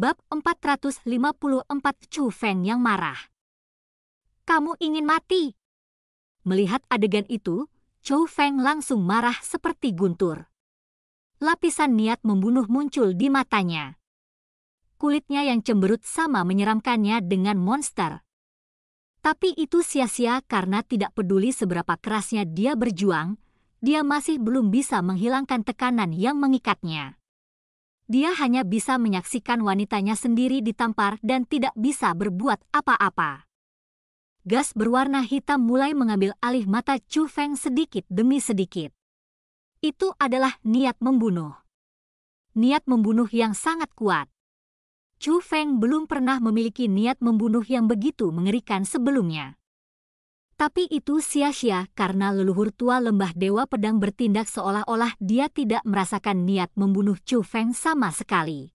Bab 454 Chu Feng yang marah. Kamu ingin mati? Melihat adegan itu, Chu Feng langsung marah seperti guntur. Lapisan niat membunuh muncul di matanya. Kulitnya yang cemberut sama menyeramkannya dengan monster. Tapi itu sia-sia karena tidak peduli seberapa kerasnya dia berjuang, dia masih belum bisa menghilangkan tekanan yang mengikatnya. Dia hanya bisa menyaksikan wanitanya sendiri ditampar dan tidak bisa berbuat apa-apa. Gas berwarna hitam mulai mengambil alih mata Chu Feng sedikit demi sedikit. Itu adalah niat membunuh. Niat membunuh yang sangat kuat. Chu Feng belum pernah memiliki niat membunuh yang begitu mengerikan sebelumnya. Tapi itu sia-sia karena leluhur tua lembah Dewa Pedang bertindak seolah-olah dia tidak merasakan niat membunuh Chu Feng sama sekali.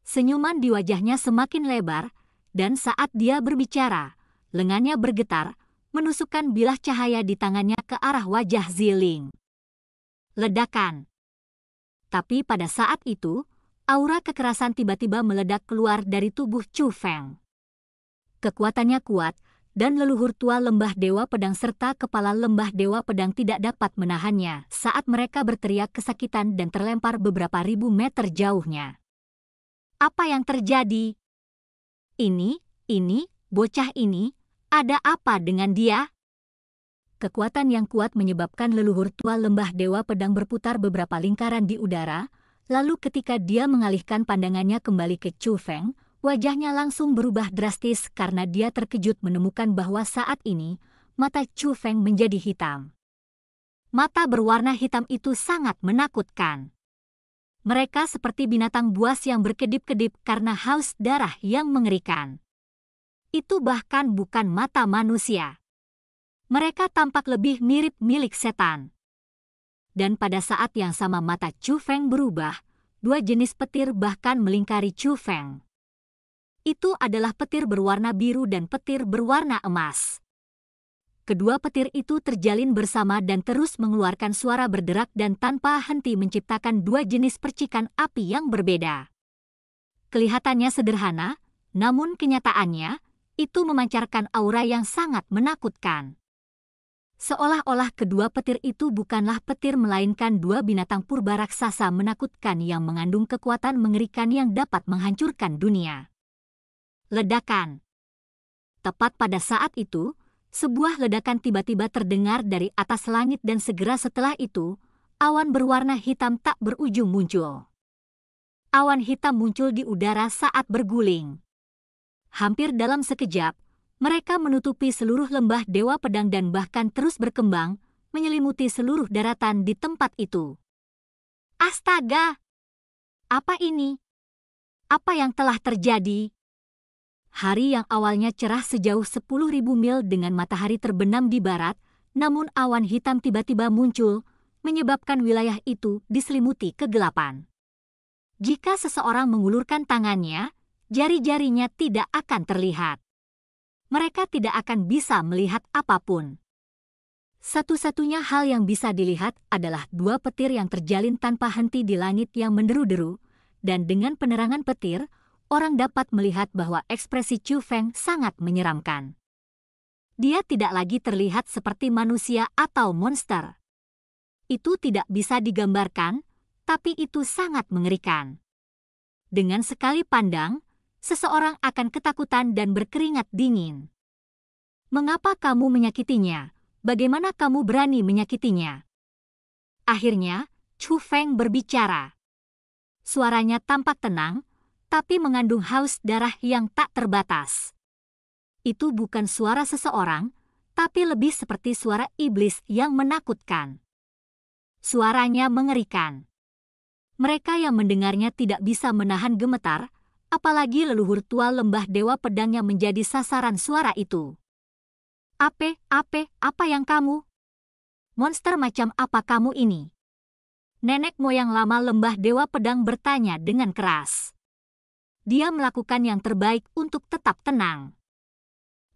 Senyuman di wajahnya semakin lebar, dan saat dia berbicara, lengannya bergetar, menusukkan bilah cahaya di tangannya ke arah wajah Ziling. Ledakan. Tapi pada saat itu, aura kekerasan tiba-tiba meledak keluar dari tubuh Chu Feng. Kekuatannya kuat, dan leluhur tua lembah Dewa Pedang serta kepala lembah Dewa Pedang tidak dapat menahannya saat mereka berteriak kesakitan dan terlempar beberapa ribu meter jauhnya. Apa yang terjadi? Ini, ini, bocah ini, ada apa dengan dia? Kekuatan yang kuat menyebabkan leluhur tua lembah Dewa Pedang berputar beberapa lingkaran di udara, lalu ketika dia mengalihkan pandangannya kembali ke Chu Feng, Wajahnya langsung berubah drastis karena dia terkejut menemukan bahwa saat ini mata Chu Feng menjadi hitam. Mata berwarna hitam itu sangat menakutkan. Mereka seperti binatang buas yang berkedip-kedip karena haus darah yang mengerikan. Itu bahkan bukan mata manusia. Mereka tampak lebih mirip milik setan. Dan pada saat yang sama mata Chu Feng berubah, dua jenis petir bahkan melingkari Chu Feng itu adalah petir berwarna biru dan petir berwarna emas. Kedua petir itu terjalin bersama dan terus mengeluarkan suara berderak dan tanpa henti menciptakan dua jenis percikan api yang berbeda. Kelihatannya sederhana, namun kenyataannya, itu memancarkan aura yang sangat menakutkan. Seolah-olah kedua petir itu bukanlah petir melainkan dua binatang purba raksasa menakutkan yang mengandung kekuatan mengerikan yang dapat menghancurkan dunia ledakan. Tepat pada saat itu, sebuah ledakan tiba-tiba terdengar dari atas langit dan segera setelah itu, awan berwarna hitam tak berujung muncul. Awan hitam muncul di udara saat berguling. Hampir dalam sekejap, mereka menutupi seluruh lembah Dewa Pedang dan bahkan terus berkembang, menyelimuti seluruh daratan di tempat itu. Astaga! Apa ini? Apa yang telah terjadi? Hari yang awalnya cerah sejauh 10.000 mil dengan matahari terbenam di barat, namun awan hitam tiba-tiba muncul, menyebabkan wilayah itu diselimuti kegelapan. Jika seseorang mengulurkan tangannya, jari-jarinya tidak akan terlihat. Mereka tidak akan bisa melihat apa pun. Satu-satunya hal yang bisa dilihat adalah dua petir yang terjalin tanpa henti di langit yang menderu-deru, dan dengan penerangan petir, orang dapat melihat bahwa ekspresi Chu Feng sangat menyeramkan. Dia tidak lagi terlihat seperti manusia atau monster. Itu tidak bisa digambarkan, tapi itu sangat mengerikan. Dengan sekali pandang, seseorang akan ketakutan dan berkeringat dingin. Mengapa kamu menyakitinya? Bagaimana kamu berani menyakitinya? Akhirnya, Chu Feng berbicara. Suaranya tampak tenang, tapi mengandung haus darah yang tak terbatas. Itu bukan suara seseorang, tapi lebih seperti suara iblis yang menakutkan. Suaranya mengerikan. Mereka yang mendengarnya tidak bisa menahan gemetar, apalagi leluhur tua lembah dewa pedang yang menjadi sasaran suara itu. Ape, ape, apa yang kamu? Monster macam apa kamu ini? Nenek moyang lama lembah dewa pedang bertanya dengan keras dia melakukan yang terbaik untuk tetap tenang.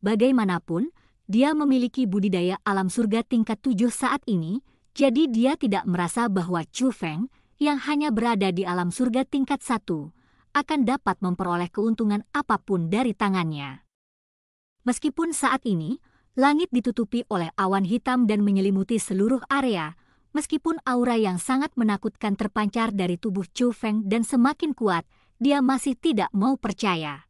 Bagaimanapun, dia memiliki budidaya alam surga tingkat tujuh saat ini, jadi dia tidak merasa bahwa Chu Feng, yang hanya berada di alam surga tingkat satu, akan dapat memperoleh keuntungan apa pun dari tangannya. Meskipun saat ini, langit ditutupi oleh awan hitam dan menyelimuti seluruh area, meskipun aura yang sangat menakutkan terpancar dari tubuh Chu Feng dan semakin kuat, dia masih tidak mau percaya.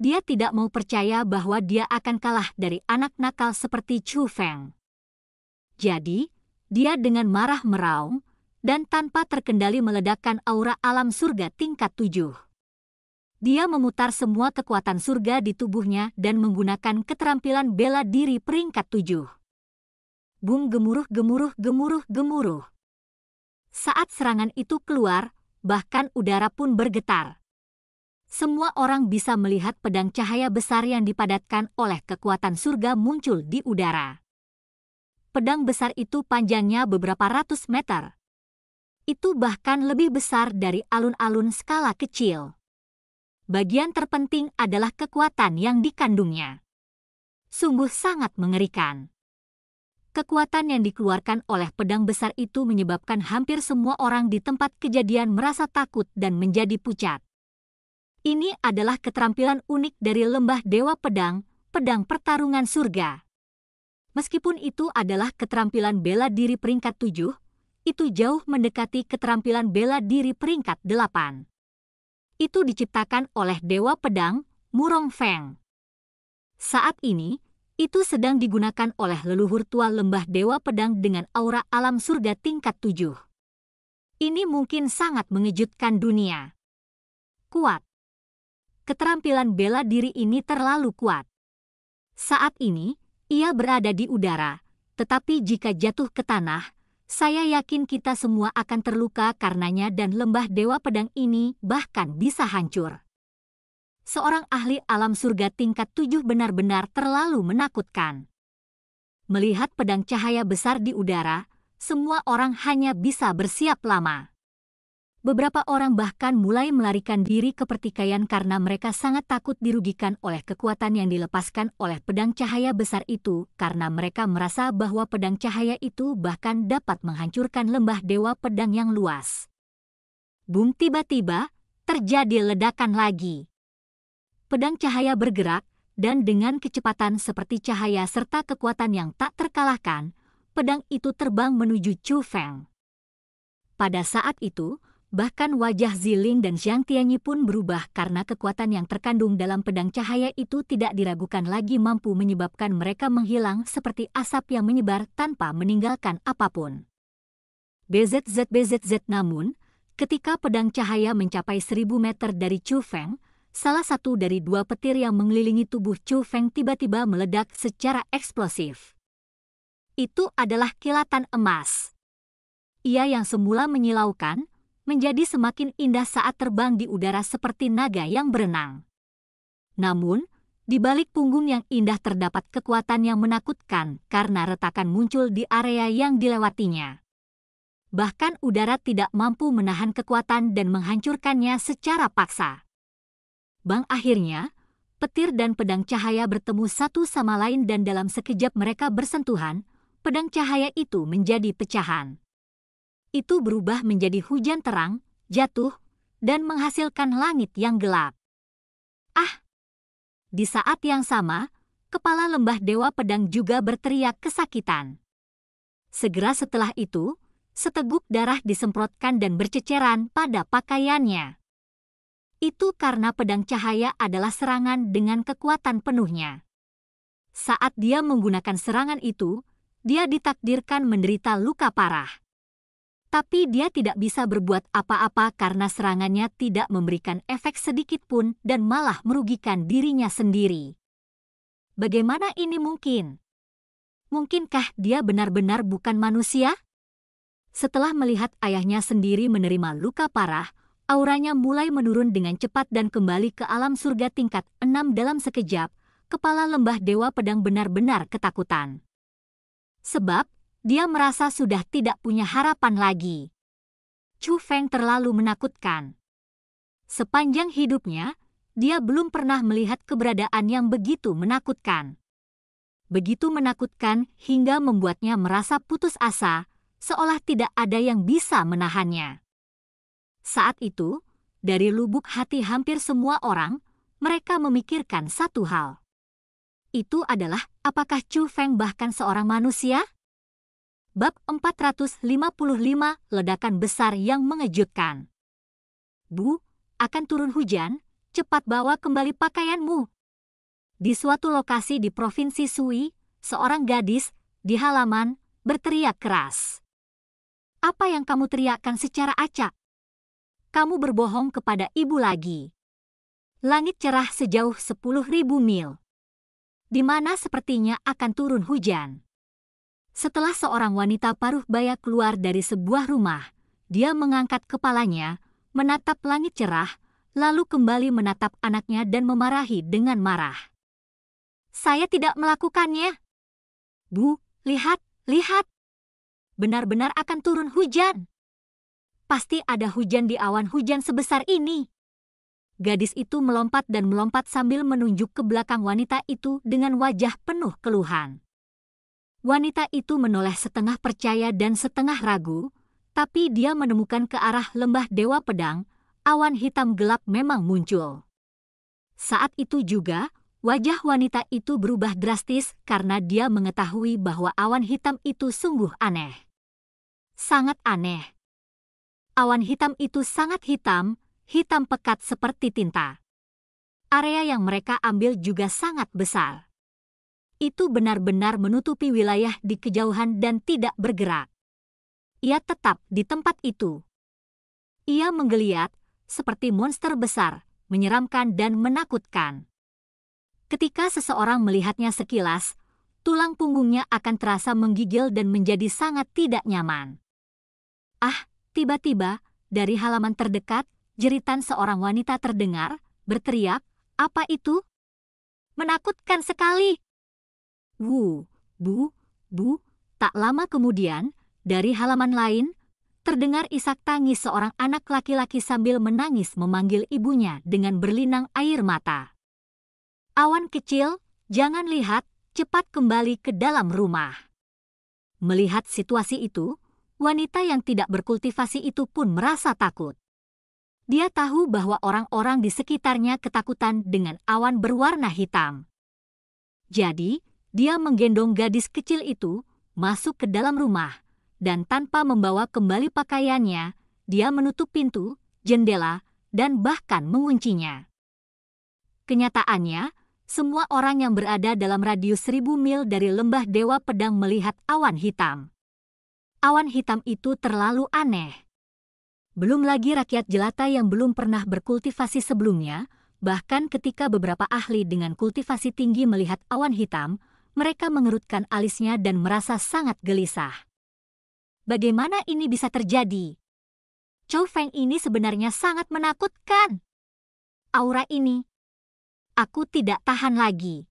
Dia tidak mau percaya bahwa dia akan kalah dari anak nakal seperti Chu Feng. Jadi, dia dengan marah meraung, dan tanpa terkendali meledakkan aura alam surga tingkat tujuh. Dia memutar semua kekuatan surga di tubuhnya dan menggunakan keterampilan bela diri peringkat tujuh. Bung gemuruh gemuruh gemuruh gemuruh. Saat serangan itu keluar, bahkan udara pun bergetar. Semua orang bisa melihat pedang cahaya besar yang dipadatkan oleh kekuatan surga muncul di udara. Pedang besar itu panjangnya beberapa ratus meter itu bahkan lebih besar dari alun-alun skala kecil. Bagian terpenting adalah kekuatan yang dikandungnya. Sungguh sangat mengerikan. Kekuatan yang dikeluarkan oleh pedang besar itu menyebabkan hampir semua orang di tempat kejadian merasa takut dan menjadi pucat. Ini adalah keterampilan unik dari lembah Dewa Pedang, pedang pertarungan surga. Meskipun itu adalah keterampilan bela diri peringkat tujuh, itu jauh mendekati keterampilan bela diri peringkat delapan. Itu diciptakan oleh Dewa Pedang, Murong Feng. Saat ini, itu sedang digunakan oleh leluhur tua lembah Dewa Pedang dengan aura alam surga tingkat tujuh. Ini mungkin sangat mengejutkan dunia. Kuat. Keterampilan bela diri ini terlalu kuat. Saat ini, ia berada di udara, tetapi jika jatuh ke tanah, saya yakin kita semua akan terluka karenanya dan lembah Dewa Pedang ini bahkan bisa hancur. Seorang ahli alam surga tingkat tujuh benar-benar terlalu menakutkan. Melihat pedang cahaya besar di udara, semua orang hanya bisa bersiap lama. Beberapa orang bahkan mulai melarikan diri ke pertikaian karena mereka sangat takut dirugikan oleh kekuatan yang dilepaskan oleh pedang cahaya besar itu karena mereka merasa bahwa pedang cahaya itu bahkan dapat menghancurkan lembah dewa pedang yang luas. Bung tiba-tiba, terjadi ledakan lagi. Pedang cahaya bergerak, dan dengan kecepatan seperti cahaya serta kekuatan yang tak terkalahkan, pedang itu terbang menuju Chu Feng. Pada saat itu, Bahkan wajah Ziling dan Xiang Tianyi pun berubah karena kekuatan yang terkandung dalam pedang cahaya itu tidak diragukan lagi mampu menyebabkan mereka menghilang seperti asap yang menyebar tanpa meninggalkan apa pun. BZZ BZZ namun, ketika pedang cahaya mencapai seribu meter dari Chu Feng, salah satu dari dua petir yang mengelilingi tubuh Chu Feng tiba-tiba meledak secara eksplosif. Itu adalah kilatan emas. Ia yang semula menyilaukan, menjadi semakin indah saat terbang di udara seperti naga yang berenang. Namun, di balik punggung yang indah terdapat kekuatan yang menakutkan karena retakan muncul di area yang dilewatinya. Bahkan udara tidak mampu menahan kekuatan dan menghancurkannya secara paksa. Bang akhirnya, petir dan pedang cahaya bertemu satu sama lain dan dalam sekejap mereka bersentuhan, pedang cahaya itu menjadi pecahan itu berubah menjadi hujan terang, jatuh, dan menghasilkan langit yang gelap. Ah! Di saat yang sama, kepala lembah Dewa Pedang juga berteriak kesakitan. Segera setelah itu, seteguk darah disemprotkan dan berceceran pada pakaiannya. Itu karena pedang cahaya adalah serangan dengan kekuatan penuhnya. Saat dia menggunakan serangan itu, dia ditakdirkan menderita luka parah tapi dia tidak bisa berbuat apa-apa karena serangannya tidak memberikan efek sedikit pun dan malah merugikan dirinya sendiri. Bagaimana ini mungkin? Mungkinkah dia benar-benar bukan manusia? Setelah melihat ayahnya sendiri menerima luka parah, auranya mulai menurun dengan cepat dan kembali ke alam surga tingkat enam dalam sekejap, kepala lembah dewa pedang benar-benar ketakutan. Sebab, dia merasa sudah tidak punya harapan lagi. Chu Feng terlalu menakutkan. Sepanjang hidupnya, dia belum pernah melihat keberadaan yang begitu menakutkan. Begitu menakutkan hingga membuatnya merasa putus asa, seolah tidak ada yang bisa menahannya. Saat itu, dari lubuk hati hampir semua orang, mereka memikirkan satu hal. Itu adalah apakah Chu Feng bahkan seorang manusia? Bab 455 Ledakan Besar yang Mengejutkan Bu, akan turun hujan, cepat bawa kembali pakaianmu. Di suatu lokasi di Provinsi Sui, seorang gadis, di halaman, berteriak keras. Apa yang kamu teriakkan secara acak? Kamu berbohong kepada ibu lagi. Langit cerah sejauh sepuluh ribu mil. Di mana sepertinya akan turun hujan. Setelah seorang wanita paruh baya keluar dari sebuah rumah, dia mengangkat kepalanya, menatap langit cerah, lalu kembali menatap anaknya dan memarahi dengan marah. Saya tidak melakukannya. Bu, lihat, lihat. Benar-benar akan turun hujan. Pasti ada hujan di awan hujan sebesar ini. Gadis itu melompat dan melompat sambil menunjuk ke belakang wanita itu dengan wajah penuh keluhan. Wanita itu menoleh setengah percaya dan setengah ragu, tapi dia menemukan ke arah lembah Dewa Pedang, awan hitam gelap memang muncul. Saat itu juga, wajah wanita itu berubah drastis karena dia mengetahui bahwa awan hitam itu sungguh aneh. Sangat aneh awan hitam itu sangat hitam, hitam pekat seperti tinta. Area yang mereka ambil juga sangat besar. Itu benar-benar menutupi wilayah di kejauhan dan tidak bergerak. Ia tetap di tempat itu. Ia menggeliat seperti monster besar, menyeramkan dan menakutkan. Ketika seseorang melihatnya sekilas, tulang punggungnya akan terasa menggigil dan menjadi sangat tidak nyaman. Ah, Tiba-tiba, dari halaman terdekat, jeritan seorang wanita terdengar, berteriak, apa itu? Menakutkan sekali. Wu, bu, bu, tak lama kemudian, dari halaman lain, terdengar isak tangis seorang anak laki-laki sambil menangis memanggil ibunya dengan berlinang air mata. Awan kecil, jangan lihat, cepat kembali ke dalam rumah. Melihat situasi itu, wanita yang tidak berkultivasi itu pun merasa takut. Dia tahu bahwa orang-orang di sekitarnya ketakutan dengan awan berwarna hitam. Jadi, dia menggendong gadis kecil itu masuk ke dalam rumah, dan tanpa membawa kembali pakaiannya, dia menutup pintu, jendela, dan bahkan menguncinya. Kenyataannya, semua orang yang berada dalam radius seribu mil dari lembah Dewa Pedang melihat awan hitam awan hitam itu terlalu aneh. Belum lagi rakyat jelata yang belum pernah berkultivasi sebelumnya, bahkan ketika beberapa ahli dengan kultivasi tinggi melihat awan hitam, mereka mengerutkan alisnya dan merasa sangat gelisah. Bagaimana ini bisa terjadi? Chou Feng ini sebenarnya sangat menakutkan. Aura ini, aku tidak tahan lagi.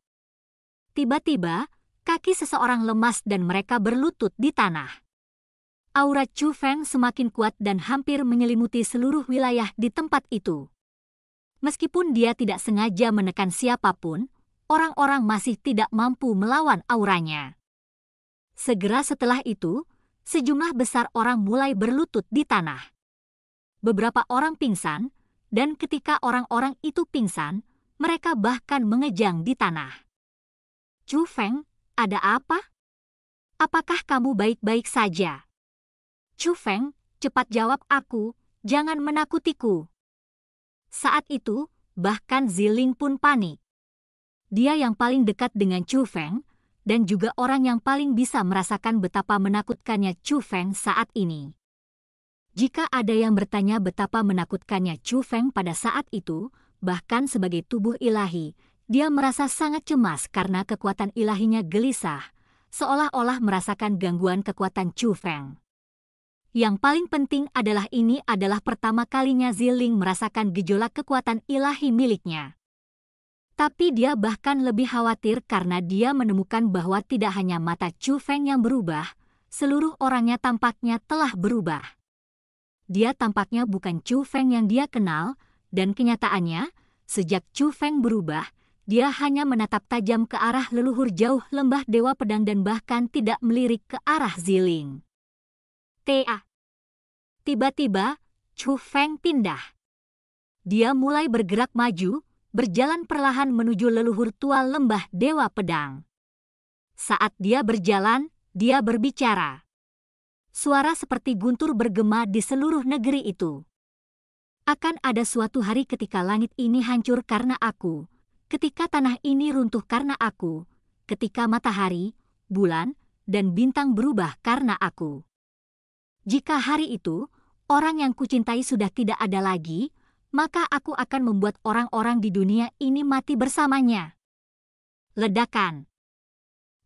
Tiba-tiba, kaki seseorang lemas dan mereka berlutut di tanah. Aura Chu Feng semakin kuat dan hampir menyelimuti seluruh wilayah di tempat itu. Meskipun dia tidak sengaja menekan siapa pun, orang-orang masih tidak mampu melawan auranya. Segera setelah itu, sejumlah besar orang mulai berlutut di tanah. Beberapa orang pingsan, dan ketika orang-orang itu pingsan, mereka bahkan mengejang di tanah. Chu Feng, ada apa? Apakah kamu baik-baik saja? Chu Feng, cepat jawab aku, jangan menakutiku. Saat itu, bahkan Ziling pun panik. Dia yang paling dekat dengan Chu Feng, dan juga orang yang paling bisa merasakan betapa menakutkannya Chu Feng saat ini. Jika ada yang bertanya betapa menakutkannya Chu Feng pada saat itu, bahkan sebagai tubuh ilahi, dia merasa sangat cemas karena kekuatan ilahinya gelisah, seolah-olah merasakan gangguan kekuatan Chu Feng. Yang paling penting adalah ini adalah pertama kalinya Ziling merasakan gejolak kekuatan ilahi miliknya. Tapi dia bahkan lebih khawatir karena dia menemukan bahwa tidak hanya mata Chu Feng yang berubah, seluruh orangnya tampaknya telah berubah. Dia tampaknya bukan Chu Feng yang dia kenal, dan kenyataannya, sejak Chu Feng berubah, dia hanya menatap tajam ke arah leluhur jauh lembah Dewa Pedang dan bahkan tidak melirik ke arah Ziling. TA. Tiba-tiba, Chu Feng pindah. Dia mulai bergerak maju, berjalan perlahan menuju leluhur tua lembah Dewa Pedang. Saat dia berjalan, dia berbicara. Suara seperti guntur bergema di seluruh negeri itu. Akan ada suatu hari ketika langit ini hancur karena aku, ketika tanah ini runtuh karena aku, ketika matahari, bulan, dan bintang berubah karena aku. Jika hari itu, orang yang kucintai sudah tidak ada lagi, maka aku akan membuat orang-orang di dunia ini mati bersamanya. Ledakan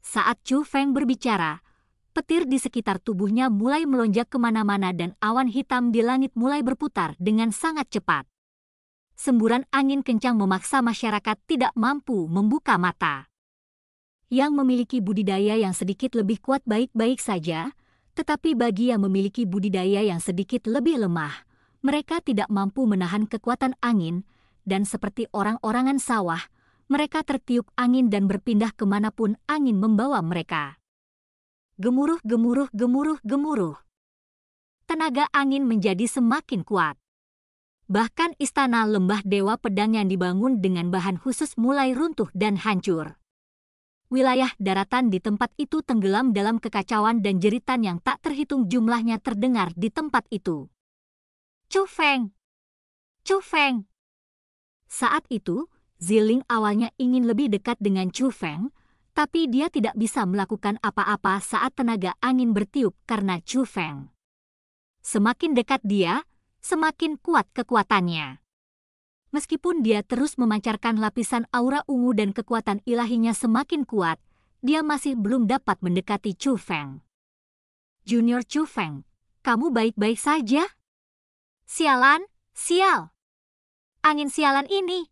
Saat Chu Feng berbicara, petir di sekitar tubuhnya mulai melonjak ke mana-mana dan awan hitam di langit mulai berputar dengan sangat cepat. Semburan angin kencang memaksa masyarakat tidak mampu membuka mata. Yang memiliki budidaya yang sedikit lebih kuat baik-baik saja, tetapi bagi yang memiliki budidaya yang sedikit lebih lemah, mereka tidak mampu menahan kekuatan angin, dan seperti orang-orangan sawah, mereka tertiup angin dan berpindah ke mana pun angin membawa mereka. Gemuruh, gemuruh, gemuruh, gemuruh. Tenaga angin menjadi semakin kuat. Bahkan istana lembah Dewa Pedang yang dibangun dengan bahan khusus mulai runtuh dan hancur. Wilayah daratan di tempat itu tenggelam dalam kekacauan dan jeritan yang tak terhitung jumlahnya terdengar di tempat itu. Chu Feng. Chu Feng. Saat itu, Ziling awalnya ingin lebih dekat dengan Chu Feng, tapi dia tidak bisa melakukan apa-apa saat tenaga angin bertiup karena Chu Feng. Semakin dekat dia, semakin kuat kekuatannya. Meskipun dia terus memancarkan lapisan aura ungu dan kekuatan ilahinya semakin kuat, dia masih belum dapat mendekati Chu Feng. Junior Chu Feng, kamu baik-baik saja? Sialan, sial. Angin sialan ini.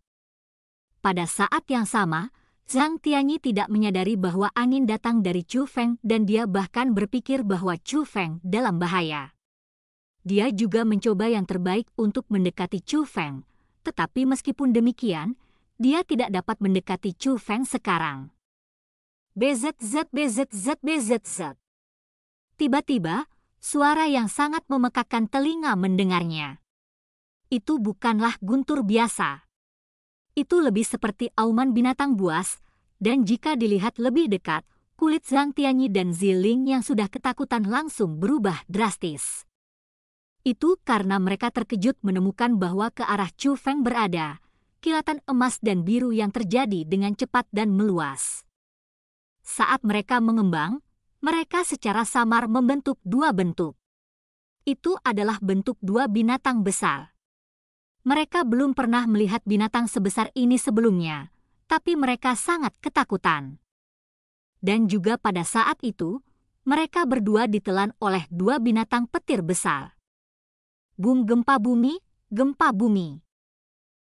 Pada saat yang sama, Zhang Tianyi tidak menyadari bahwa angin datang dari Chu Feng dan dia bahkan berpikir bahwa Chu Feng dalam bahaya. Dia juga mencoba yang terbaik untuk mendekati Chu Feng, tetapi meskipun demikian, dia tidak dapat mendekati Chu Feng sekarang. BZZ BZZ BZZ. Tiba-tiba, Suara yang sangat memekakan telinga mendengarnya. Itu bukanlah guntur biasa. Itu lebih seperti auman binatang buas, dan jika dilihat lebih dekat, kulit Zhang Tianyi dan Ziling yang sudah ketakutan langsung berubah drastis. Itu karena mereka terkejut menemukan bahwa ke arah Chu Feng berada, kilatan emas dan biru yang terjadi dengan cepat dan meluas. Saat mereka mengembang, mereka secara samar membentuk dua bentuk. Itu adalah bentuk dua binatang besar. Mereka belum pernah melihat binatang sebesar ini sebelumnya, tapi mereka sangat ketakutan. Dan juga pada saat itu, mereka berdua ditelan oleh dua binatang petir besar. Bum gempa bumi, gempa bumi.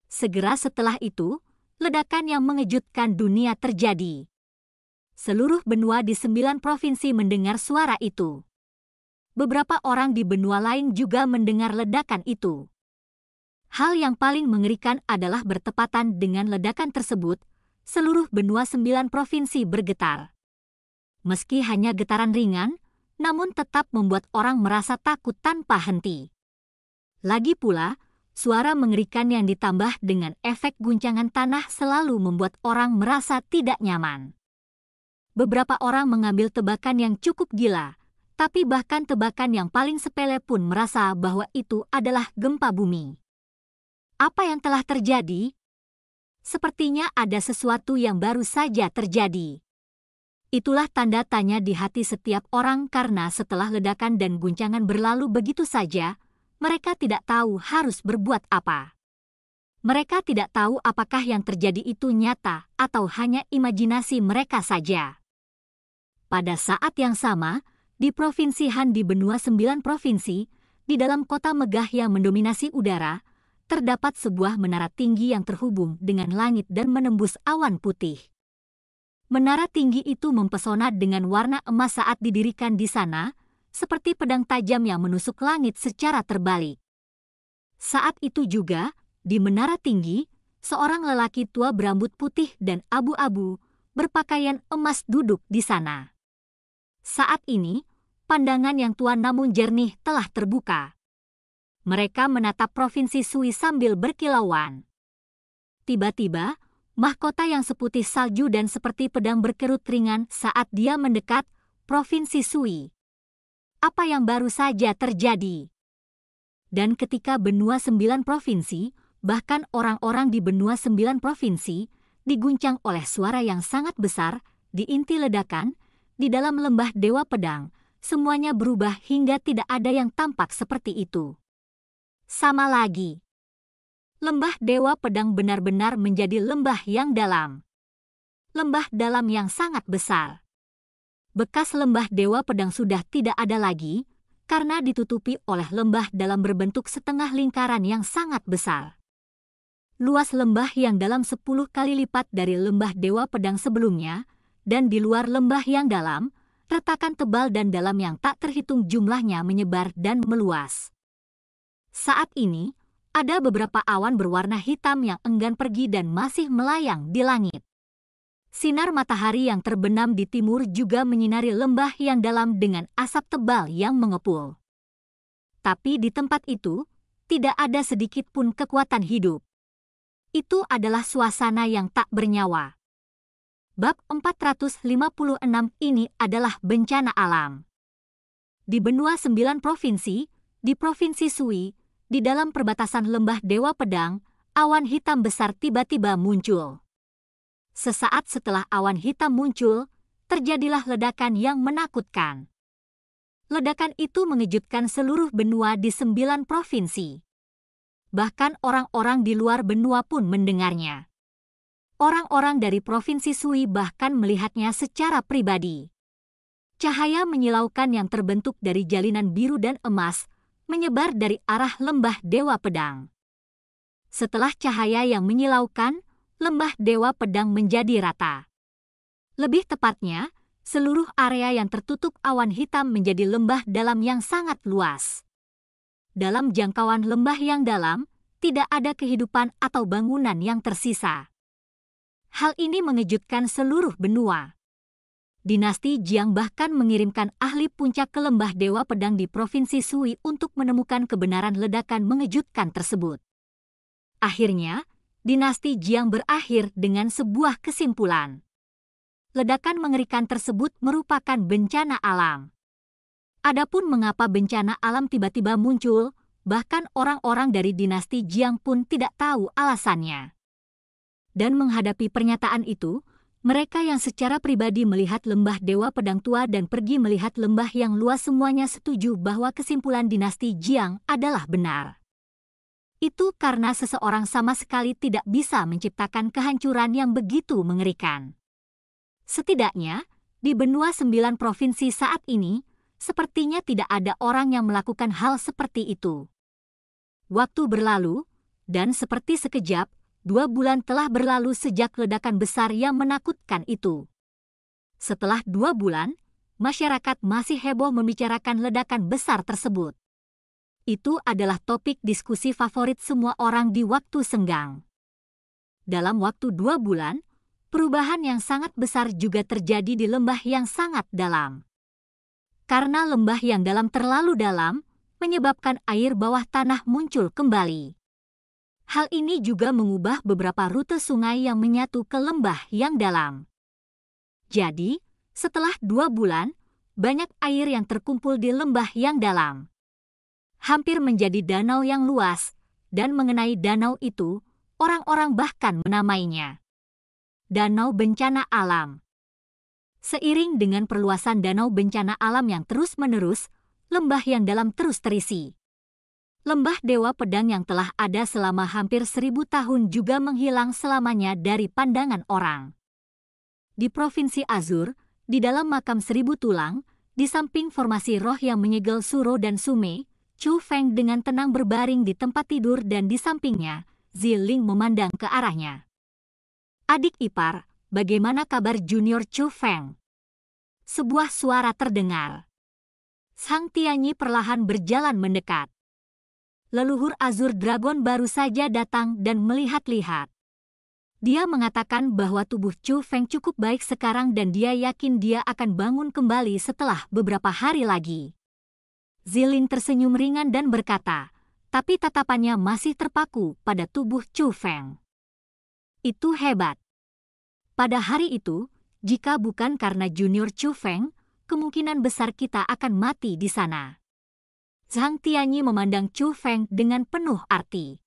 Segera setelah itu, ledakan yang mengejutkan dunia terjadi seluruh benua di sembilan provinsi mendengar suara itu. Beberapa orang di benua lain juga mendengar ledakan itu. Hal yang paling mengerikan adalah bertepatan dengan ledakan tersebut, seluruh benua sembilan provinsi bergetar. Meski hanya getaran ringan, namun tetap membuat orang merasa takut tanpa henti. Lagi pula, suara mengerikan yang ditambah dengan efek guncangan tanah selalu membuat orang merasa tidak nyaman beberapa orang mengambil tebakan yang cukup gila, tapi bahkan tebakan yang paling sepele pun merasa bahwa itu adalah gempa bumi. Apa yang telah terjadi? Sepertinya ada sesuatu yang baru saja terjadi. Itulah tanda tanya di hati setiap orang karena setelah ledakan dan guncangan berlalu begitu saja, mereka tidak tahu harus berbuat apa. Mereka tidak tahu apakah yang terjadi itu nyata atau hanya imajinasi mereka saja. Pada saat yang sama, di Provinsi Han di benua sembilan provinsi, di dalam kota megah yang mendominasi udara, terdapat sebuah menara tinggi yang terhubung dengan langit dan menembus awan putih. Menara tinggi itu mempesona dengan warna emas saat didirikan di sana, seperti pedang tajam yang menusuk langit secara terbalik. Saat itu juga, di menara tinggi, seorang lelaki tua berambut putih dan abu-abu, berpakaian emas duduk di sana. Saat ini, pandangan yang tua namun jernih telah terbuka. Mereka menatap Provinsi Sui sambil berkilauan. Tiba-tiba, mahkota yang seputih salju dan seperti pedang berkerut ringan saat dia mendekat Provinsi Sui. Apa yang baru saja terjadi? Dan ketika benua sembilan provinsi, bahkan orang-orang di benua sembilan provinsi, diguncang oleh suara yang sangat besar, di inti ledakan, di dalam lembah Dewa Pedang, semuanya berubah hingga tidak ada yang tampak seperti itu. Sama lagi. Lembah Dewa Pedang benar-benar menjadi lembah yang dalam. Lembah dalam yang sangat besar. Bekas lembah Dewa Pedang sudah tidak ada lagi, karena ditutupi oleh lembah dalam berbentuk setengah lingkaran yang sangat besar. Luas lembah yang dalam 10 kali lipat dari lembah Dewa Pedang sebelumnya, dan di luar lembah yang dalam, retakan tebal dan dalam yang tak terhitung jumlahnya menyebar dan meluas. Saat ini, ada beberapa awan berwarna hitam yang enggan pergi dan masih melayang di langit. Sinar matahari yang terbenam di timur juga menyinari lembah yang dalam dengan asap tebal yang mengepul. Tapi di tempat itu, tidak ada sedikit pun kekuatan hidup. Itu adalah suasana yang tak bernyawa. Bab 456 ini adalah bencana alam. Di benua sembilan provinsi, di Provinsi Sui, di dalam perbatasan lembah Dewa Pedang, awan hitam besar tiba-tiba muncul. Sesaat setelah awan hitam muncul, terjadilah ledakan yang menakutkan. Ledakan itu mengejutkan seluruh benua di sembilan provinsi. Bahkan orang-orang di luar benua pun mendengarnya. Orang-orang dari Provinsi Sui bahkan melihatnya secara pribadi. Cahaya menyilaukan yang terbentuk dari jalinan biru dan emas menyebar dari arah lembah Dewa Pedang. Setelah cahaya yang menyilaukan, lembah Dewa Pedang menjadi rata. Lebih tepatnya, seluruh area yang tertutup awan hitam menjadi lembah dalam yang sangat luas. Dalam jangkauan lembah yang dalam, tidak ada kehidupan atau bangunan yang tersisa. Hal ini mengejutkan seluruh benua. Dinasti Jiang bahkan mengirimkan ahli puncak ke lembah Dewa Pedang di Provinsi Sui untuk menemukan kebenaran ledakan mengejutkan tersebut. Akhirnya, dinasti Jiang berakhir dengan sebuah kesimpulan. Ledakan mengerikan tersebut merupakan bencana alam. Adapun mengapa bencana alam tiba-tiba muncul, bahkan orang-orang dari dinasti Jiang pun tidak tahu alasannya. Dan menghadapi pernyataan itu, mereka yang secara pribadi melihat lembah Dewa Pedang Tua dan pergi melihat lembah yang luas semuanya setuju bahwa kesimpulan dinasti Jiang adalah benar. Itu karena seseorang sama sekali tidak bisa menciptakan kehancuran yang begitu mengerikan. Setidaknya, di benua sembilan provinsi saat ini, sepertinya tidak ada orang yang melakukan hal seperti itu. Waktu berlalu, dan seperti sekejap, dua bulan telah berlalu sejak ledakan besar yang menakutkan itu. Setelah dua bulan, masyarakat masih heboh membicarakan ledakan besar tersebut. Itu adalah topik diskusi favorit semua orang di waktu senggang. Dalam waktu dua bulan, perubahan yang sangat besar juga terjadi di lembah yang sangat dalam. Karena lembah yang dalam terlalu dalam, menyebabkan air bawah tanah muncul kembali. Hal ini juga mengubah beberapa rute sungai yang menyatu ke lembah yang dalam. Jadi, setelah dua bulan, banyak air yang terkumpul di lembah yang dalam hampir menjadi danau yang luas, dan mengenai danau itu, orang-orang bahkan menamainya. Danau Bencana Alam Seiring dengan perluasan danau bencana alam yang terus-menerus, lembah yang dalam terus terisi. Lembah Dewa Pedang yang telah ada selama hampir seribu tahun juga menghilang selamanya dari pandangan orang. Di Provinsi Azur, di dalam makam seribu tulang, di samping formasi roh yang menyegel Suro dan Sume, Chu Feng dengan tenang berbaring di tempat tidur dan di sampingnya, Ziling memandang ke arahnya. Adik ipar, bagaimana kabar junior Chu Feng? Sebuah suara terdengar. Sang Tianyi perlahan berjalan mendekat. Leluhur Azur Dragon baru saja datang dan melihat-lihat. Dia mengatakan bahwa tubuh Chu Feng cukup baik sekarang dan dia yakin dia akan bangun kembali setelah beberapa hari lagi. Zilin tersenyum ringan dan berkata, tapi tatapannya masih terpaku pada tubuh Chu Feng. Itu hebat. Pada hari itu, jika bukan karena junior Chu Feng, kemungkinan besar kita akan mati di sana. Zhang Tianyi memandang Chu Feng dengan penuh arti.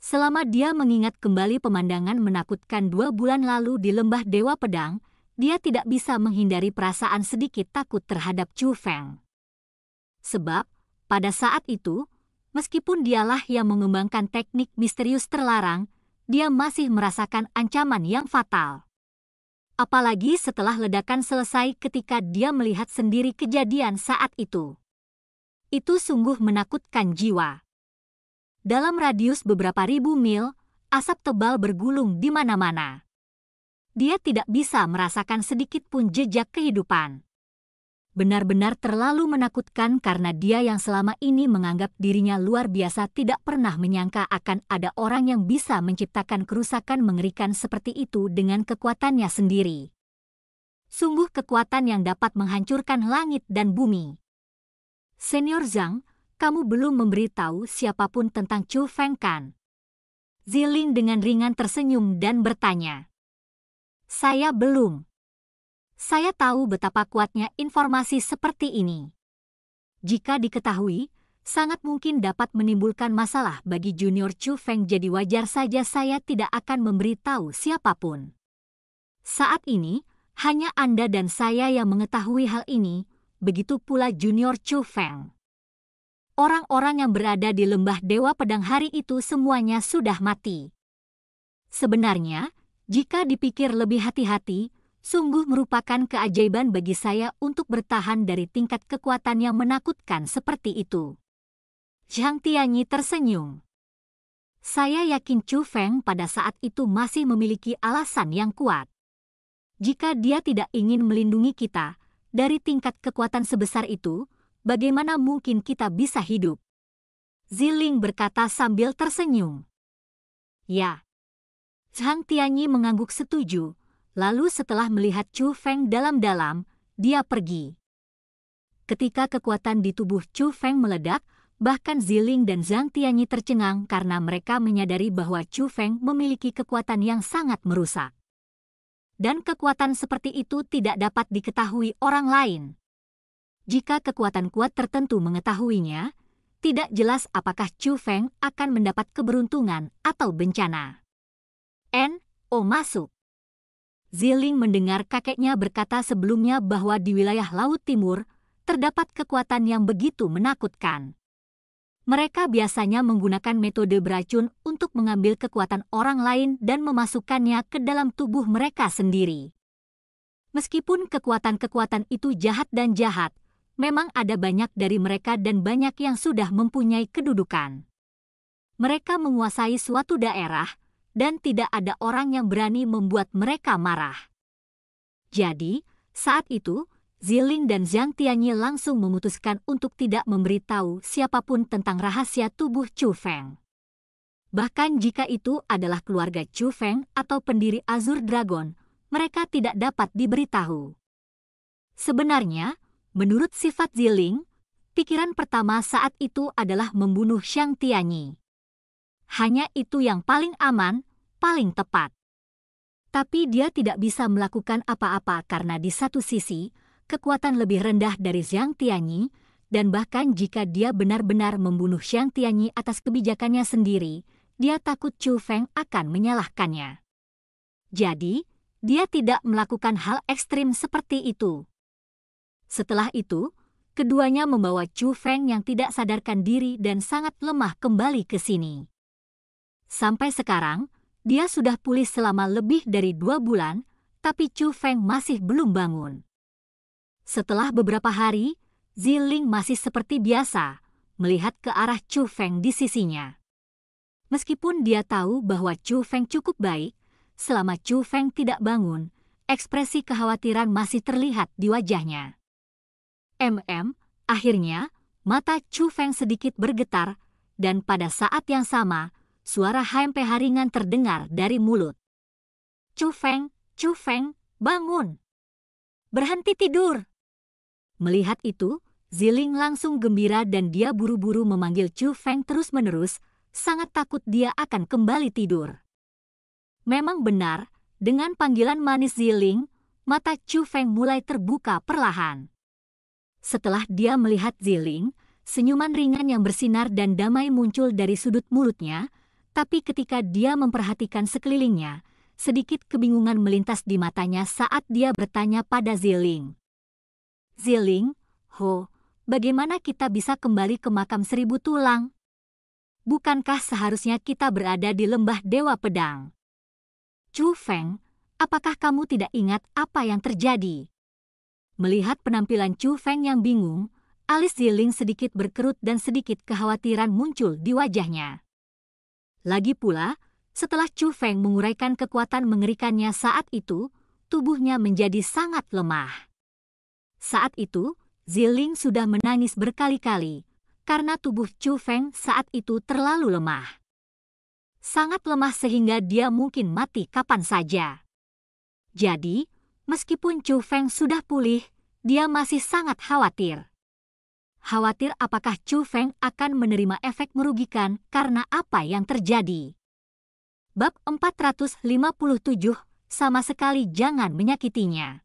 Selama dia mengingat kembali pemandangan menakutkan dua bulan lalu di lembah Dewa Pedang, dia tidak bisa menghindari perasaan sedikit takut terhadap Chu Feng. Sebab, pada saat itu, meskipun dialah yang mengembangkan teknik misterius terlarang, dia masih merasakan ancaman yang fatal. Apalagi setelah ledakan selesai ketika dia melihat sendiri kejadian saat itu. Itu sungguh menakutkan jiwa. Dalam radius beberapa ribu mil, asap tebal bergulung di mana-mana. Dia tidak bisa merasakan sedikit pun jejak kehidupan benar-benar terlalu menakutkan karena dia yang selama ini menganggap dirinya luar biasa tidak pernah menyangka akan ada orang yang bisa menciptakan kerusakan mengerikan seperti itu dengan kekuatannya sendiri. Sungguh kekuatan yang dapat menghancurkan langit dan bumi. Senior Zhang, kamu belum memberitahu siapa pun tentang Chu Feng kan? Ziling dengan ringan tersenyum dan bertanya. Saya belum. Saya tahu betapa kuatnya informasi seperti ini. Jika diketahui, sangat mungkin dapat menimbulkan masalah bagi junior Chu Feng jadi wajar saja saya tidak akan memberitahu siapa pun. Saat ini, hanya Anda dan saya yang mengetahui hal ini, begitu pula junior Chu Feng. Orang-orang yang berada di lembah Dewa Pedang hari itu semuanya sudah mati. Sebenarnya, jika dipikir lebih hati-hati, Sungguh merupakan keajaiban bagi saya untuk bertahan dari tingkat kekuatan yang menakutkan seperti itu. Zhang Tianyi tersenyum. Saya yakin Chu Feng pada saat itu masih memiliki alasan yang kuat. Jika dia tidak ingin melindungi kita dari tingkat kekuatan sebesar itu, bagaimana mungkin kita bisa hidup? Ziling berkata sambil tersenyum. Ya. Zhang Tianyi mengangguk setuju, Lalu setelah melihat Chu Feng dalam-dalam, dia pergi. Ketika kekuatan di tubuh Chu Feng meledak, bahkan Ziling dan Zhang Tianyi tercengang karena mereka menyadari bahwa Chu Feng memiliki kekuatan yang sangat merusak. Dan kekuatan seperti itu tidak dapat diketahui orang lain. Jika kekuatan kuat tertentu mengetahuinya, tidak jelas apakah Chu Feng akan mendapat keberuntungan atau bencana. N. O masuk. Ziling mendengar kakeknya berkata sebelumnya bahwa di wilayah Laut Timur terdapat kekuatan yang begitu menakutkan. Mereka biasanya menggunakan metode beracun untuk mengambil kekuatan orang lain dan memasukkannya ke dalam tubuh mereka sendiri. Meskipun kekuatan-kekuatan itu jahat dan jahat, memang ada banyak dari mereka dan banyak yang sudah mempunyai kedudukan. Mereka menguasai suatu daerah, dan tidak ada orang yang berani membuat mereka marah. Jadi, saat itu, Ziling dan Zhang Tianyi langsung memutuskan untuk tidak memberitahu siapa pun tentang rahasia tubuh Chu Feng. Bahkan jika itu adalah keluarga Chu Feng atau pendiri Azur Dragon, mereka tidak dapat diberitahu. Sebenarnya, menurut sifat Ziling, pikiran pertama saat itu adalah membunuh Xiang Tianyi. Hanya itu yang paling aman, paling tepat. Tapi dia tidak bisa melakukan apa-apa karena di satu sisi, kekuatan lebih rendah dari Xiang Tianyi, dan bahkan jika dia benar-benar membunuh Xiang Tianyi atas kebijakannya sendiri, dia takut Chu Feng akan menyalahkannya. Jadi, dia tidak melakukan hal ekstrim seperti itu. Setelah itu, keduanya membawa Chu Feng yang tidak sadarkan diri dan sangat lemah kembali ke sini. Sampai sekarang, dia sudah pulih selama lebih dari dua bulan, tapi Chu Feng masih belum bangun. Setelah beberapa hari, Ziling masih seperti biasa, melihat ke arah Chu Feng di sisinya. Meskipun dia tahu bahwa Chu Feng cukup baik, selama Chu Feng tidak bangun, ekspresi kekhawatiran masih terlihat di wajahnya. MM, akhirnya, mata Chu Feng sedikit bergetar, dan pada saat yang sama, suara HMP haringan terdengar dari mulut. Chu Feng, Chu Feng, bangun! Berhenti tidur! Melihat itu, Ziling langsung gembira dan dia buru-buru memanggil Chu Feng terus-menerus, sangat takut dia akan kembali tidur. Memang benar, dengan panggilan manis Ziling, mata Chu Feng mulai terbuka perlahan. Setelah dia melihat Ziling, senyuman ringan yang bersinar dan damai muncul dari sudut mulutnya, tapi ketika dia memperhatikan sekelilingnya, sedikit kebingungan melintas di matanya saat dia bertanya pada Ziling. Ziling, Ho, bagaimana kita bisa kembali ke makam seribu tulang? Bukankah seharusnya kita berada di lembah Dewa Pedang? Chu Feng, apakah kamu tidak ingat apa yang terjadi? Melihat penampilan Chu Feng yang bingung, alis Ziling sedikit berkerut dan sedikit kekhawatiran muncul di wajahnya. Lagi pula, setelah Chu Feng menguraikan kekuatan mengerikannya saat itu, tubuhnya menjadi sangat lemah. Saat itu, Ziling sudah menangis berkali-kali karena tubuh Chu Feng saat itu terlalu lemah. Sangat lemah sehingga dia mungkin mati kapan saja. Jadi, meskipun Chu Feng sudah pulih, dia masih sangat khawatir. Khawatir apakah Chu Feng akan menerima efek merugikan karena apa yang terjadi. Bab 457, sama sekali jangan menyakitinya.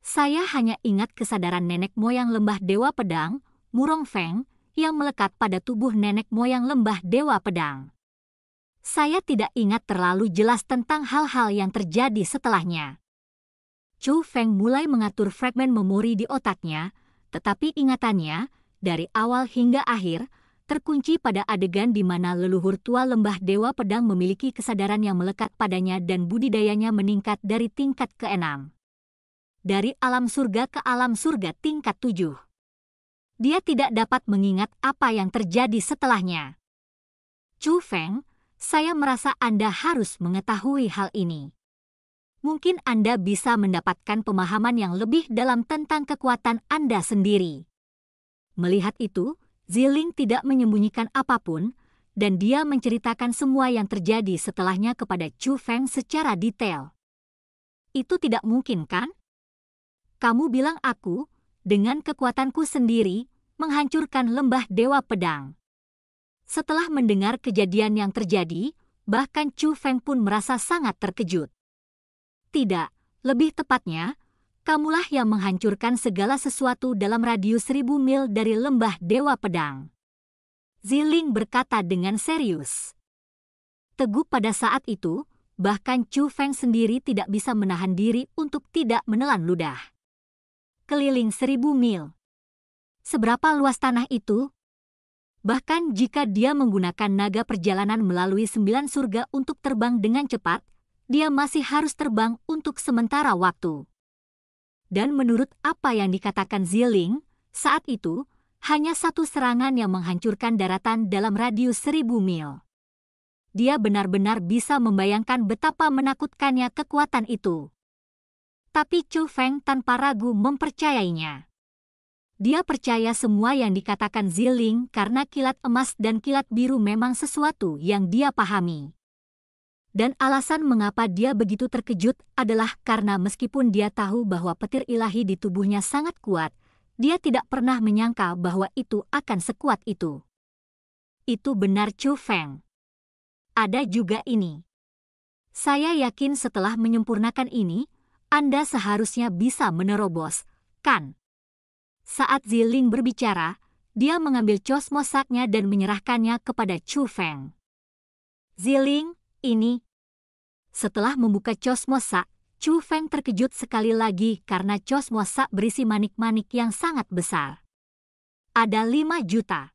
Saya hanya ingat kesadaran nenek moyang lembah Dewa Pedang, Murong Feng, yang melekat pada tubuh nenek moyang lembah Dewa Pedang. Saya tidak ingat terlalu jelas tentang hal-hal yang terjadi setelahnya. Chu Feng mulai mengatur fragmen memori di otaknya, tetapi ingatannya, dari awal hingga akhir, terkunci pada adegan di mana leluhur tua lembah Dewa Pedang memiliki kesadaran yang melekat padanya dan budidayanya meningkat dari tingkat keenam dari alam surga ke alam surga tingkat tujuh. Dia tidak dapat mengingat apa yang terjadi setelahnya. Chu Feng, saya merasa Anda harus mengetahui hal ini. Mungkin Anda bisa mendapatkan pemahaman yang lebih dalam tentang kekuatan Anda sendiri. Melihat itu, Ziling tidak menyembunyikan apa pun, dan dia menceritakan semua yang terjadi setelahnya kepada Chu Feng secara detail. Itu tidak mungkin, kan? Kamu bilang aku, dengan kekuatanku sendiri, menghancurkan lembah Dewa Pedang. Setelah mendengar kejadian yang terjadi, bahkan Chu Feng pun merasa sangat terkejut. Tidak, lebih tepatnya, kamulah yang menghancurkan segala sesuatu dalam radius seribu mil dari lembah Dewa Pedang. Ziling berkata dengan serius. Teguh pada saat itu, bahkan Chu Feng sendiri tidak bisa menahan diri untuk tidak menelan ludah keliling seribu mil. Seberapa luas tanah itu? Bahkan jika dia menggunakan naga perjalanan melalui sembilan surga untuk terbang dengan cepat, dia masih harus terbang untuk sementara waktu. Dan menurut apa yang dikatakan Ziling, saat itu, hanya satu serangan yang menghancurkan daratan dalam radius seribu mil. Dia benar-benar bisa membayangkan betapa menakutkannya kekuatan itu tapi Chu Feng tanpa ragu mempercayainya. Dia percaya semua yang dikatakan Ziling karena kilat emas dan kilat biru memang sesuatu yang dia pahami. Dan alasan mengapa dia begitu terkejut adalah karena meskipun dia tahu bahwa petir ilahi di tubuhnya sangat kuat, dia tidak pernah menyangka bahwa itu akan sekuat itu. Itu benar Chu Feng. Ada juga ini. Saya yakin setelah menyempurnakan ini, anda seharusnya bisa menerobos, kan? Saat Ziling berbicara, dia mengambil cosmosaknya dan menyerahkannya kepada Chu Feng. Ziling, ini. Setelah membuka cosmosak, Chu Feng terkejut sekali lagi karena cosmosak berisi manik-manik yang sangat besar. Ada lima juta.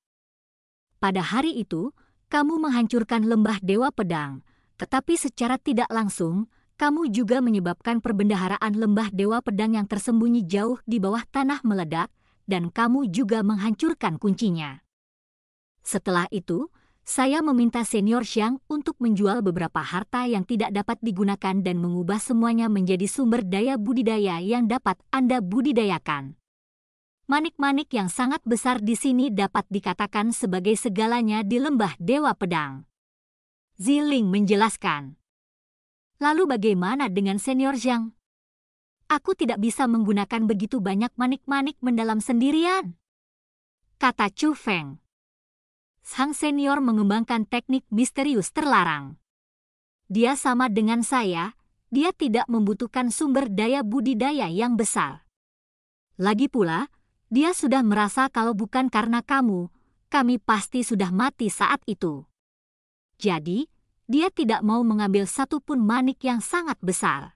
Pada hari itu, kamu menghancurkan lembah Dewa Pedang, tetapi secara tidak langsung, kamu juga menyebabkan perbendaharaan lembah Dewa Pedang yang tersembunyi jauh di bawah tanah meledak, dan kamu juga menghancurkan kuncinya. Setelah itu, saya meminta senior Xiang untuk menjual beberapa harta yang tidak dapat digunakan dan mengubah semuanya menjadi sumber daya budidaya yang dapat Anda budidayakan. Manik-manik yang sangat besar di sini dapat dikatakan sebagai segalanya di lembah Dewa Pedang. Ziling menjelaskan. Lalu bagaimana dengan senior Zhang? Aku tidak bisa menggunakan begitu banyak manik-manik mendalam sendirian. kata Chu Feng. Sang senior mengembangkan teknik misterius terlarang. Dia sama dengan saya, dia tidak membutuhkan sumber daya budidaya yang besar. Lagi pula, dia sudah merasa kalau bukan karena kamu, kami pasti sudah mati saat itu. Jadi, dia tidak mau mengambil satupun manik yang sangat besar.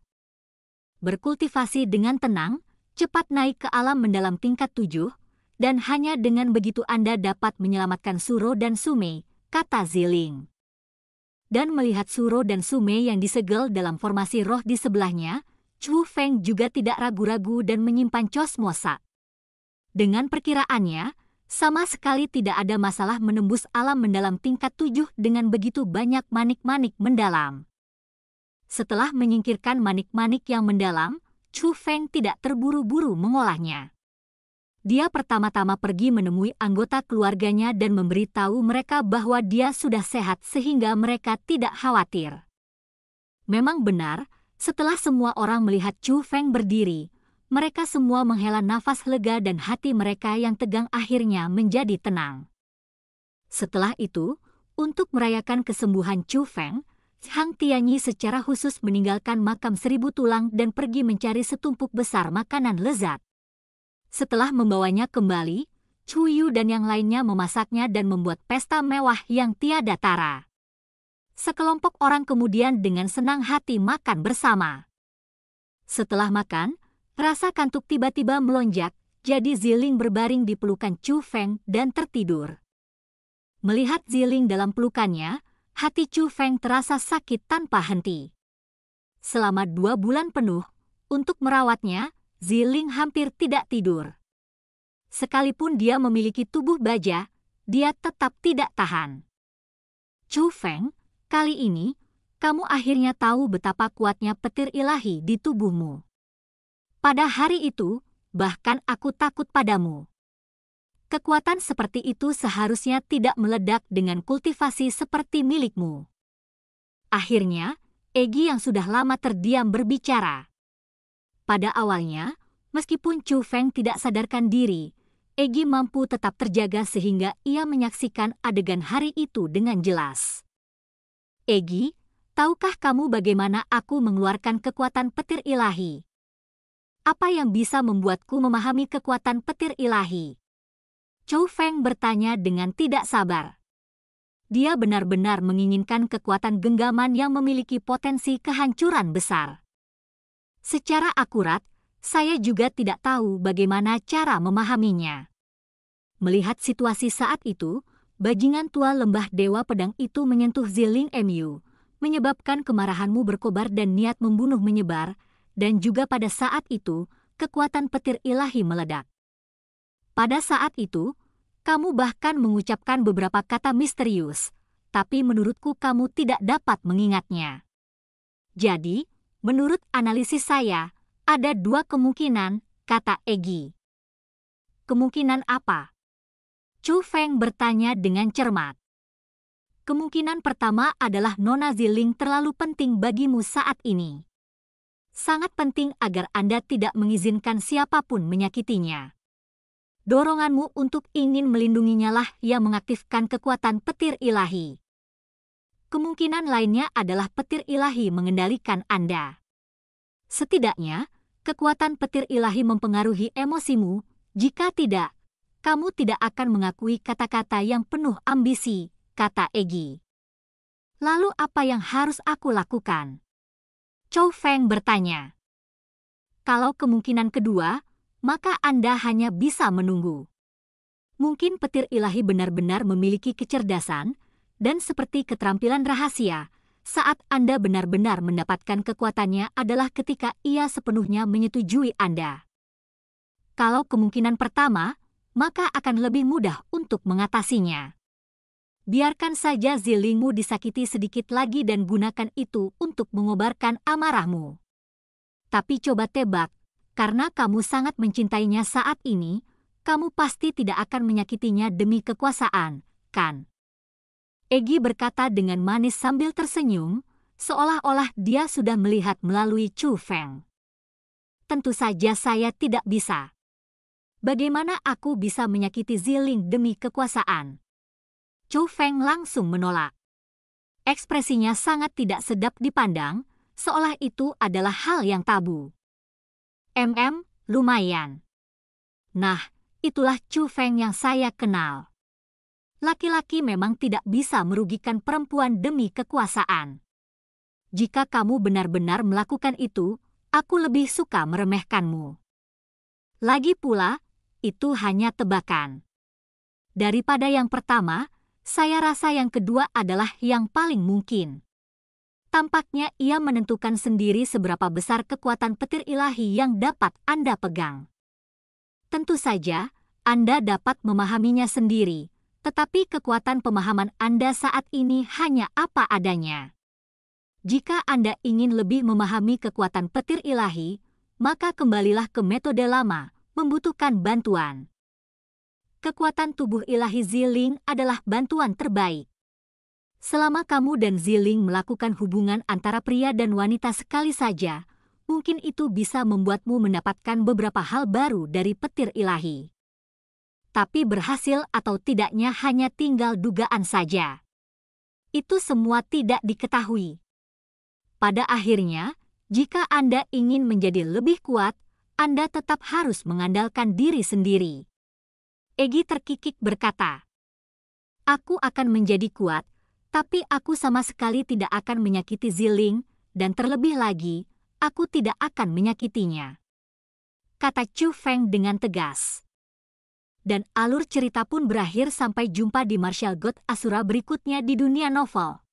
Berkultivasi dengan tenang, cepat naik ke alam mendalam tingkat tujuh, dan hanya dengan begitu Anda dapat menyelamatkan Suro dan Sume, kata Ziling dan melihat Suro dan Sume yang disegel dalam formasi roh di sebelahnya, Chu Feng juga tidak ragu-ragu dan menyimpan cosmosa. Dengan perkiraannya, sama sekali tidak ada masalah menembus alam mendalam tingkat tujuh dengan begitu banyak manik-manik mendalam. Setelah menyingkirkan manik-manik yang mendalam, Chu Feng tidak terburu-buru mengolahnya. Dia pertama-tama pergi menemui anggota keluarganya dan memberitahu mereka bahwa dia sudah sehat sehingga mereka tidak khawatir. Memang benar, setelah semua orang melihat Chu Feng berdiri, mereka semua menghela nafas lega dan hati mereka yang tegang akhirnya menjadi tenang. Setelah itu, untuk merayakan kesembuhan Chu Feng, Hang Tianyi secara khusus meninggalkan makam seribu tulang dan pergi mencari setumpuk besar makanan lezat. Setelah membawanya kembali, Chuyu dan yang lainnya memasaknya dan membuat pesta mewah yang tiada tara. Sekelompok orang kemudian dengan senang hati makan bersama. Setelah makan, rasa kantuk tiba-tiba melonjak, jadi Ziling berbaring di pelukan Chu Feng dan tertidur. Melihat Ziling dalam pelukannya, hati Chu Feng terasa sakit tanpa henti. Selama dua bulan penuh, untuk merawatnya, Ziling hampir tidak tidur. Sekalipun dia memiliki tubuh baja, dia tetap tidak tahan. Chu Feng, kali ini, kamu akhirnya tahu betapa kuatnya petir ilahi di tubuhmu. Pada hari itu, bahkan aku takut padamu. Kekuatan seperti itu seharusnya tidak meledak dengan kultivasi seperti milikmu. Akhirnya, Egi yang sudah lama terdiam berbicara. Pada awalnya, meskipun Chu Feng tidak sadarkan diri, Egi mampu tetap terjaga sehingga ia menyaksikan adegan hari itu dengan jelas. Egi, tahukah kamu bagaimana aku mengeluarkan kekuatan petir ilahi? Apa yang bisa membuatku memahami kekuatan petir ilahi? Chu Feng bertanya dengan tidak sabar. Dia benar-benar menginginkan kekuatan genggaman yang memiliki potensi kehancuran besar. Secara akurat, saya juga tidak tahu bagaimana cara memahaminya. Melihat situasi saat itu, bajingan tua lembah Dewa Pedang itu menyentuh Ziling Mu, menyebabkan kemarahanmu berkobar dan niat membunuh menyebar, dan juga pada saat itu, kekuatan petir ilahi meledak. Pada saat itu, kamu bahkan mengucapkan beberapa kata misterius, tapi menurutku kamu tidak dapat mengingatnya. Jadi, Menurut analisis saya, ada dua kemungkinan, kata Egi. Kemungkinan apa? Chu Feng bertanya dengan cermat. Kemungkinan pertama adalah Nona Ziling terlalu penting bagimu saat ini. Sangat penting agar Anda tidak mengizinkan siapa pun menyakitinya. Doronganmu untuk ingin melindunginya lah yang mengaktifkan kekuatan petir ilahi. Kemungkinan lainnya adalah petir ilahi mengendalikan Anda. Setidaknya, kekuatan petir ilahi mempengaruhi emosimu. Jika tidak, kamu tidak akan mengakui kata-kata yang penuh ambisi, kata Egi. Lalu apa yang harus aku lakukan? Chow Feng bertanya. Kalau kemungkinan kedua, maka Anda hanya bisa menunggu. Mungkin petir ilahi benar-benar memiliki kecerdasan, dan seperti keterampilan rahasia, saat Anda benar-benar mendapatkan kekuatannya adalah ketika ia sepenuhnya menyetujui Anda. Kalau kemungkinan pertama, maka akan lebih mudah untuk mengatasinya. Biarkan saja zilingmu disakiti sedikit lagi dan gunakan itu untuk mengobarkan amarahmu. Tapi coba tebak, karena kamu sangat mencintainya saat ini, kamu pasti tidak akan menyakitinya demi kekuasaan, kan? Egi berkata dengan manis sambil tersenyum, seolah-olah dia sudah melihat melalui Chu Feng. Tentu saja saya tidak bisa. Bagaimana aku bisa menyakiti Ziling demi kekuasaan? Chu Feng langsung menolak. Ekspresinya sangat tidak sedap dipandang, seolah itu adalah hal yang tabu. MM, lumayan. Nah, itulah Chu Feng yang saya kenal. Laki-laki memang tidak bisa merugikan perempuan demi kekuasaan. Jika kamu benar-benar melakukan itu, aku lebih suka meremehkanmu. Lagi pula, itu hanya tebakan. Daripada yang pertama, saya rasa yang kedua adalah yang paling mungkin. Tampaknya ia menentukan sendiri seberapa besar kekuatan petir ilahi yang dapat Anda pegang. Tentu saja, Anda dapat memahaminya sendiri, tetapi kekuatan pemahaman Anda saat ini hanya apa adanya. Jika Anda ingin lebih memahami kekuatan petir ilahi, maka kembalilah ke metode lama, membutuhkan bantuan. Kekuatan tubuh ilahi Ziling adalah bantuan terbaik. Selama kamu dan Ziling melakukan hubungan antara pria dan wanita sekali saja, mungkin itu bisa membuatmu mendapatkan beberapa hal baru dari petir ilahi. Tapi berhasil atau tidaknya hanya tinggal dugaan saja. Itu semua tidak diketahui. Pada akhirnya, jika Anda ingin menjadi lebih kuat, anda tetap harus mengandalkan diri sendiri. Egi terkikik berkata, Aku akan menjadi kuat, tapi aku sama sekali tidak akan menyakiti Ziling, dan terlebih lagi, aku tidak akan menyakitinya. Kata Chu Feng dengan tegas. Dan alur cerita pun berakhir sampai jumpa di Martial God Asura berikutnya di dunia novel.